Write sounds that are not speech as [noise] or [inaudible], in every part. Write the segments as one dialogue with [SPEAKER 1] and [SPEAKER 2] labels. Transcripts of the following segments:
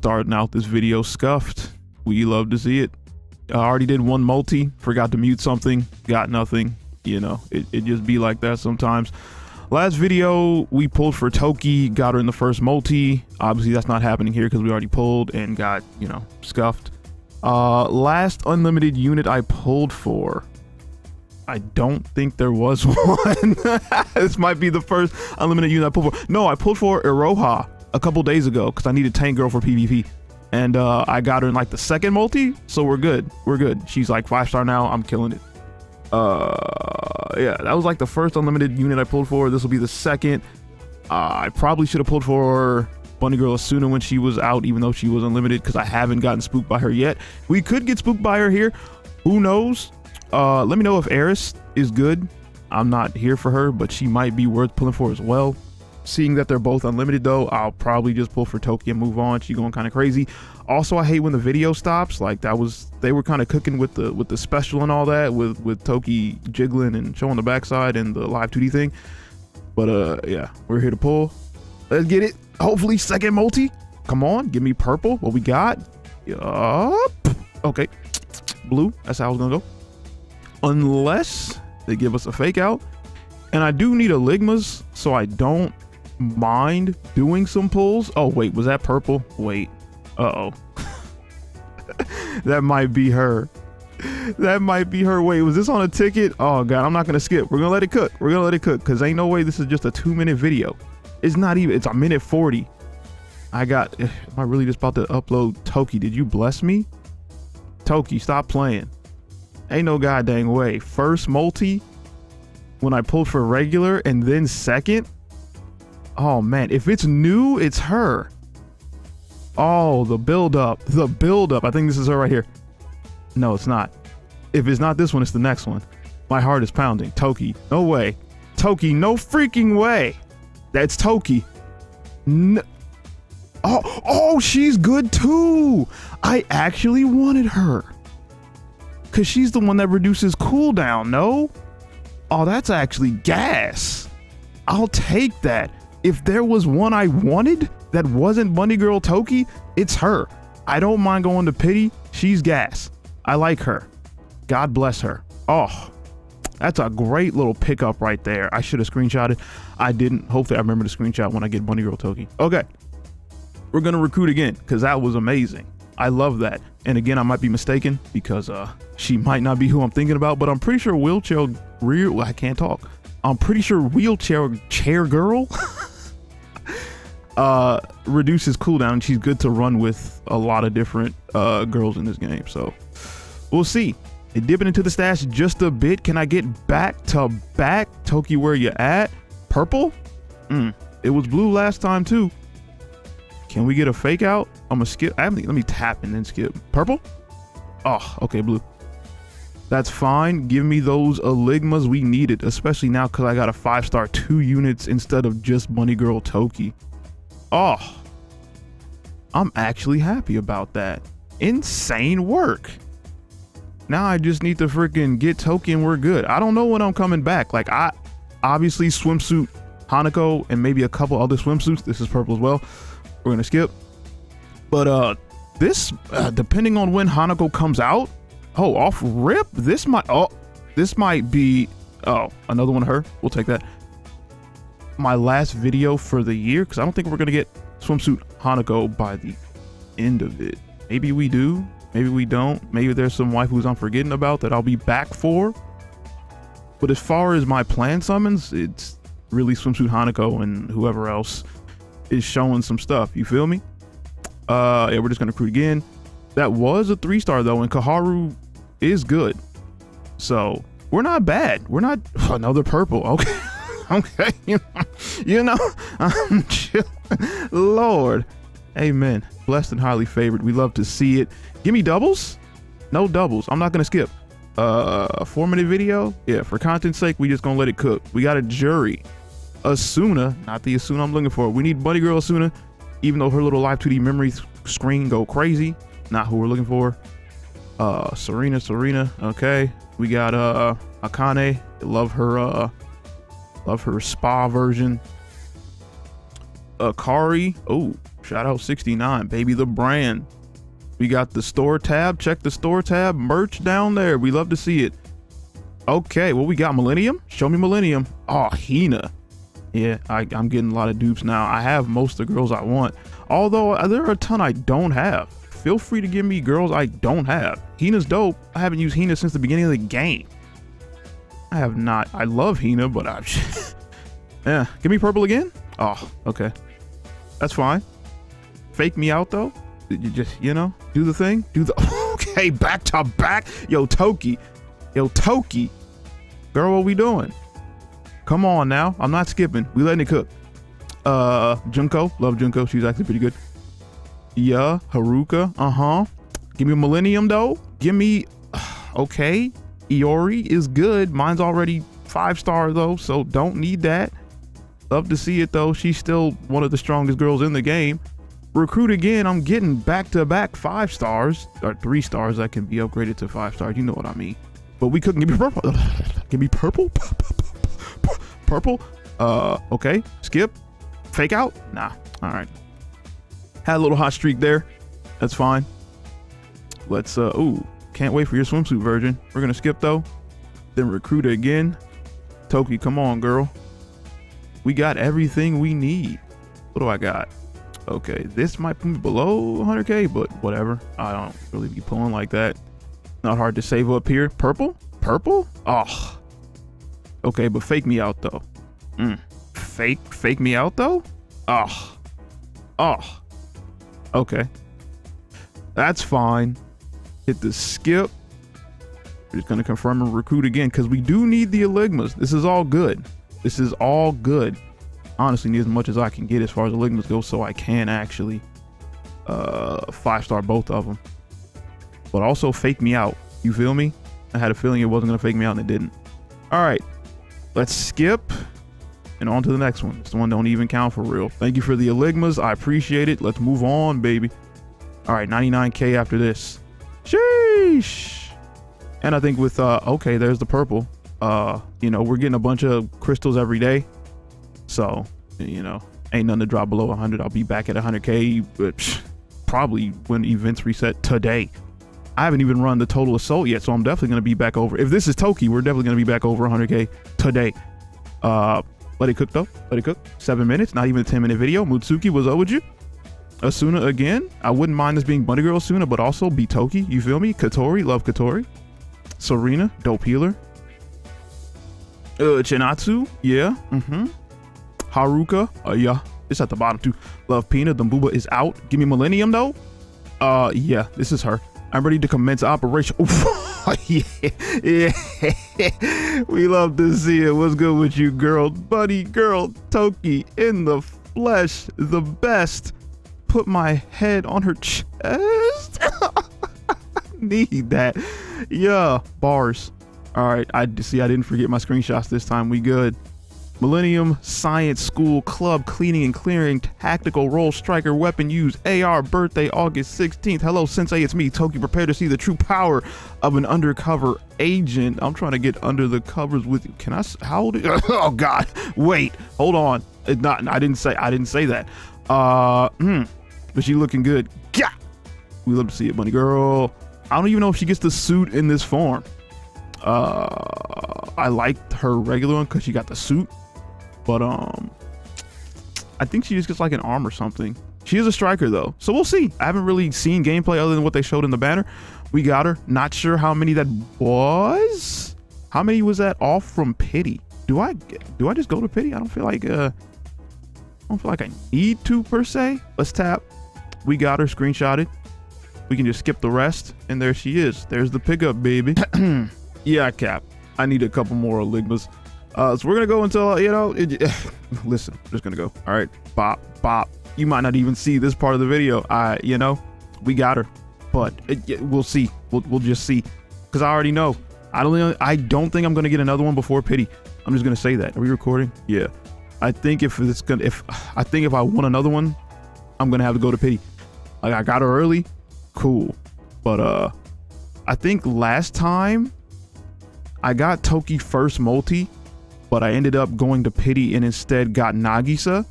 [SPEAKER 1] starting out this video scuffed. We love to see it. I already did one multi, forgot to mute something, got nothing. You know, it, it just be like that sometimes. Last video, we pulled for Toki, got her in the first multi. Obviously, that's not happening here because we already pulled and got, you know, scuffed. Uh, last unlimited unit I pulled for. I don't think there was [laughs] one. [laughs] this might be the first unlimited unit I pulled for. No, I pulled for Iroha a couple days ago because I needed Tank Girl for PvP and uh, I got her in like the second multi, so we're good. We're good. She's like five star now. I'm killing it. Uh, yeah, that was like the first unlimited unit I pulled for. This will be the second. Uh, I probably should have pulled for Bunny Girl Asuna when she was out, even though she was unlimited, because I haven't gotten spooked by her yet. We could get spooked by her here. Who knows? Uh, let me know if Eris is good. I'm not here for her, but she might be worth pulling for as well. Seeing that they're both unlimited though, I'll probably just pull for Toki and move on. She going kind of crazy. Also, I hate when the video stops. Like that was they were kind of cooking with the with the special and all that with with Toki jiggling and showing the backside and the live 2D thing. But uh yeah, we're here to pull. Let's get it. Hopefully second multi. Come on, give me purple. What we got? Yup. Okay. Blue. That's how I was gonna go. Unless they give us a fake out. And I do need a Ligmas, so I don't mind doing some pulls. Oh, wait, was that purple? Wait. Uh-oh. [laughs] that might be her. That might be her. Wait, was this on a ticket? Oh, God, I'm not going to skip. We're going to let it cook. We're going to let it cook because ain't no way this is just a two-minute video. It's not even. It's a minute 40. I got... [sighs] Am I really just about to upload Toki? Did you bless me? Toki, stop playing. Ain't no goddamn way. First multi when I pulled for regular and then second Oh man, if it's new, it's her. Oh, the build up, the build up. I think this is her right here. No, it's not. If it's not this one, it's the next one. My heart is pounding. Toki, no way. Toki, no freaking way. That's Toki. No. Oh, oh, she's good too. I actually wanted her. Cause she's the one that reduces cooldown, no? Oh, that's actually gas. I'll take that if there was one I wanted that wasn't Bunny Girl Toki, it's her. I don't mind going to pity. She's gas. I like her. God bless her. Oh, that's a great little pickup right there. I should have screenshotted. I didn't. Hopefully I remember the screenshot when I get Bunny Girl Toki. Okay. We're going to recruit again because that was amazing. I love that. And again, I might be mistaken because uh, she might not be who I'm thinking about, but I'm pretty sure wheelchair rear. I can't talk. I'm pretty sure wheelchair chair girl [laughs] uh, reduces cooldown. She's good to run with a lot of different uh, girls in this game. So we'll see. Dipping into the stash just a bit. Can I get back to back? Toki, where you at? Purple? Mm, it was blue last time too. Can we get a fake out? I'm gonna skip. I let me tap and then skip. Purple? Oh, okay, blue. That's fine. Give me those Eligmas we needed, especially now because I got a five star two units instead of just Bunny Girl Toki. Oh, I'm actually happy about that. Insane work. Now I just need to freaking get token. We're good. I don't know when I'm coming back. Like I, obviously swimsuit Hanako and maybe a couple other swimsuits. This is purple as well. We're gonna skip. But uh, this uh, depending on when Hanako comes out. Oh, off rip. This might. Oh, this might be. Oh, another one of her. We'll take that my last video for the year because I don't think we're gonna get swimsuit Hanako by the end of it. Maybe we do, maybe we don't. Maybe there's some waifus I'm forgetting about that I'll be back for. But as far as my plan summons, it's really swimsuit Hanako and whoever else is showing some stuff. You feel me? Uh, yeah, we're just gonna recruit again. That was a three star though, and Koharu is good. So we're not bad. We're not [laughs] another purple. Okay. [laughs] okay? [laughs] You know, [laughs] I'm chill. Lord. Amen. Blessed and highly favored. We love to see it. Give me doubles? No doubles. I'm not going to skip. Uh, four minute video? Yeah, for content's sake, we just going to let it cook. We got a jury. Asuna, not the Asuna I'm looking for. We need Bunny Girl Asuna, even though her little live 2D memory screen go crazy. Not who we're looking for. Uh, Serina, Serina. Okay. We got, uh, Akane. Love her, uh, Love her spa version. Akari. Oh, Shout out 69, baby, the brand. We got the store tab. Check the store tab. Merch down there. We love to see it. Okay, what we got? Millennium? Show me Millennium. Oh, Hina. Yeah, I, am getting a lot of dupes now. I have most of the girls I want. Although uh, there are a ton I don't have. Feel free to give me girls I don't have. Hina's dope. I haven't used Hina since the beginning of the game. I have not. I love Hina, but I... [laughs] yeah, give me purple again? Oh, okay. That's fine. Fake me out, though? You just, you know, do the thing? Do the... [laughs] okay, back to back. Yo, Toki. Yo, Toki. Girl, what we doing? Come on now. I'm not skipping. We letting it cook. Uh, Junko. Love Junko. She's actually pretty good. Yeah, Haruka. Uh-huh. Give me Millennium, though. Give me... [sighs] Okay. Iori is good. Mine's already five star, though, so don't need that. Love to see it, though. She's still one of the strongest girls in the game. Recruit again. I'm getting back-to-back five stars. Or three stars that can be upgraded to five stars. You know what I mean. But we couldn't give me purple. [laughs] Give me purple? [laughs] Purple? Uh, okay. Skip. Fake out? Nah. All right. Had a little hot streak there. That's fine. Let's, uh, ooh. Can't wait for your swimsuit, Virgin. We're gonna skip, though. Then recruit again. Toki, come on, girl. We got everything we need. What do I got? Okay, this might me below 100k, but whatever. I don't really be pulling like that. Not hard to save up here. Purple? Purple? Oh. Okay, but fake me out though. Mm. Fake fake me out though? Oh. Oh. Okay. That's fine. Hit the skip. We're just gonna confirm and recruit again because we do need the Eligmas. This is all good. This is all good. Honestly, need as much as I can get as far as Eligmas go so I can actually uh five star both of them but also fake me out. You feel me? I had a feeling it wasn't going to fake me out and it didn't. All right, let's skip and on to the next one. This one don't even count for real. Thank you for the Eligmas. I appreciate it. Let's move on, baby. All right, 99K after this. Sheesh. And I think with, uh, okay, there's the purple. Uh, you know, we're getting a bunch of crystals every day. So, you know, ain't nothing to drop below 100. I'll be back at 100K, but psh, probably when events reset today. I haven't even run the total assault yet, so I'm definitely going to be back over. If this is Toki, we're definitely going to be back over 100k today. Uh, let it cook though. Let it cook. Seven minutes, not even a 10 minute video. Mutsuki was up with you. Asuna again. I wouldn't mind this being Bunny Girl Asuna, but also be Toki. You feel me? Kotori, love Kotori. Serina, dope healer. Uh, Chinatsu, yeah. Mm-hmm. Haruka, uh, yeah. It's at the bottom too. Love Pina, The Dumbuba is out. Give me Millennium though. Uh, yeah, this is her. I'm ready to commence operation. [laughs] yeah, yeah. [laughs] we love to see it. What's good with you, girl? Buddy, girl, Toki in the flesh, the best. Put my head on her chest. [laughs] Need that. Yeah, bars. All right, I see. I didn't forget my screenshots this time. We good. Millennium Science School Club Cleaning and Clearing Tactical Role Striker Weapon Use AR Birthday August 16th. Hello, Sensei. It's me, Toki. Prepare to see the true power of an undercover agent. I'm trying to get under the covers with you. Can I? How old? [laughs] Oh God! Wait, hold on. Not. I didn't say. I didn't say that. Uh, hmm. But she looking good. Yeah. We love to see it, bunny girl. I don't even know if she gets the suit in this form. Uh, I liked her regular one because she got the suit but um, I think she just gets like an arm or something. She is a striker though, so we'll see. I haven't really seen gameplay other than what they showed in the banner. We got her. Not sure how many that was. How many was that off from pity? Do I do I just go to pity? I don't feel like uh, I don't feel like I need to per se. Let's tap. We got her screenshotted. We can just skip the rest, and there she is. There's the pickup, baby. [clears throat] yeah, Cap. I need a couple more Eligmas. Uh, so we're gonna go until you know. It, [sighs] listen, I'm just gonna go. All right, bop, bop. You might not even see this part of the video. I, you know, we got her, but it, we'll see. We'll we'll just see, because I already know. I don't. I don't think I'm gonna get another one before pity. I'm just gonna say that. Are we recording? Yeah. I think if it's gonna, if [sighs] I think if I want another one, I'm gonna have to go to pity. Like I got her early, cool, but uh, I think last time I got Toki first multi but I ended up going to pity and instead got Nagisa.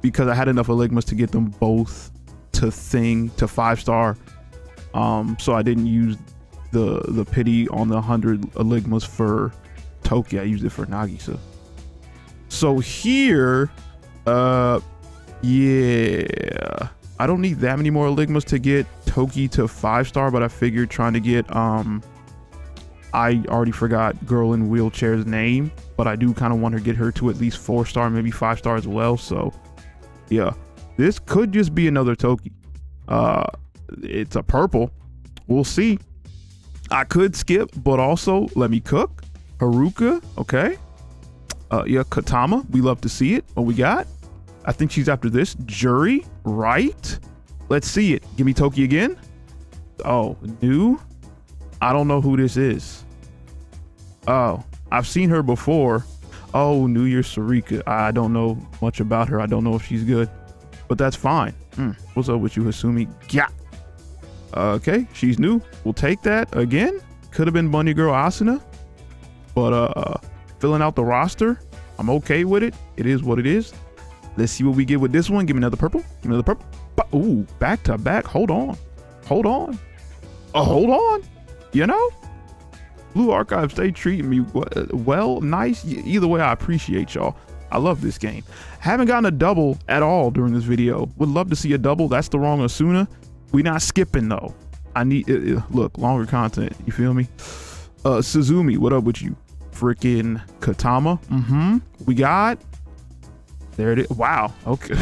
[SPEAKER 1] because I had enough Eligmas to get them both to thing to five star. Um, so I didn't use the the pity on the hundred Eligmas for Toki. I used it for Nagisa. So here, uh, yeah, I don't need that many more Eligmas to get Toki to five star, but I figured trying to get um, I already forgot girl in wheelchair's name, but I do kind of want to get her to at least four star, maybe five star as well. So yeah, this could just be another Toki. Uh, it's a purple. We'll see. I could skip, but also let me cook. Haruka, okay. Uh, yeah, Kotama, we love to see it. What we got? I think she's after this. Jury, right? Let's see it. Give me Toki again. Oh, new? I don't know who this is. Oh, I've seen her before. Oh, New Year's Serika. I don't know much about her. I don't know if she's good, but that's fine. Mm, what's up with you, Hasumi? Yeah. Okay, she's new. We'll take that again. Could have been Bunny Girl Asuna, but uh, filling out the roster, I'm okay with it. It is what it is. Let's see what we get with this one. Give me another purple. Give me another purple. Ooh, back to back. Hold on. Hold on. Oh, hold on. You know? Blue Archives, stay treating me well, nice. Either way, I appreciate y'all. I love this game. Haven't gotten a double at all during this video. Would love to see a double. That's the wrong Asuna. We not skipping though. I need, uh, uh, look, longer content. You feel me? Uh, Suzumi, what up with you? Freaking Kotama. Mm-hmm. We got, there it is. Wow. Okay.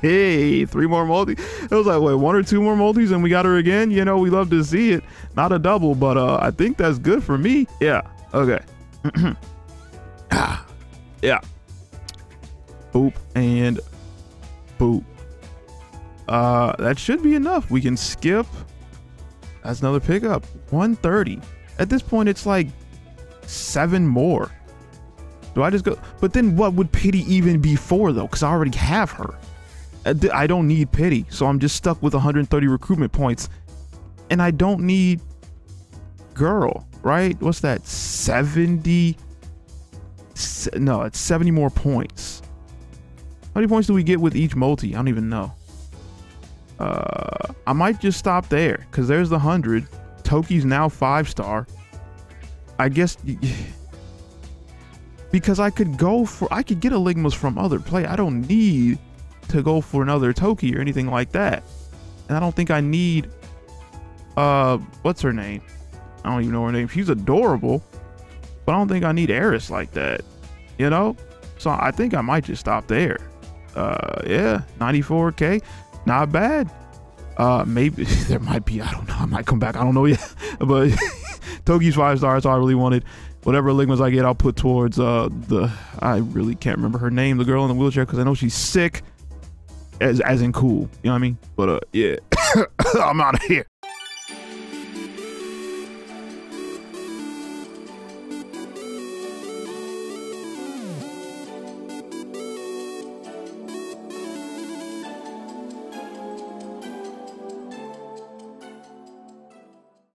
[SPEAKER 1] hey, [laughs] three more multi. It was like, wait, one or two more multis and we got her again. You know, we love to see it. Not a double, but uh, I think that's good for me. Yeah. Okay. [clears throat] yeah. Boop and boop. Uh, that should be enough. We can skip. That's another pickup. 130. At this point, it's like seven more. Do I just go? But then what would pity even be for though? Because I already have her. Uh, I don't need pity, so I'm just stuck with 130 recruitment points, and I don't need girl. Right? What's that? 70? No, it's 70 more points. How many points do we get with each multi? I don't even know. Uh, I might just stop there because there's the 100. Toki's now five star. I guess because I could go for I could get Eligmas from other play. I don't need to go for another Toki or anything like that. And I don't think I need uh what's her name? I don't even know her name. She's adorable, but I don't think I need Eris like that. You know? So I think I might just stop there. Uh yeah, 94k. Not bad. Uh maybe [laughs] there might be, I don't know, I might come back. I don't know yet. [laughs] but [laughs] Toki's five stars all I really wanted whatever Eligmas I get, I'll put towards uh the I really can't remember her name, the girl in the wheelchair, because I know she's sick, as as in cool. You know what I mean? But uh, yeah, [coughs] I'm out of here.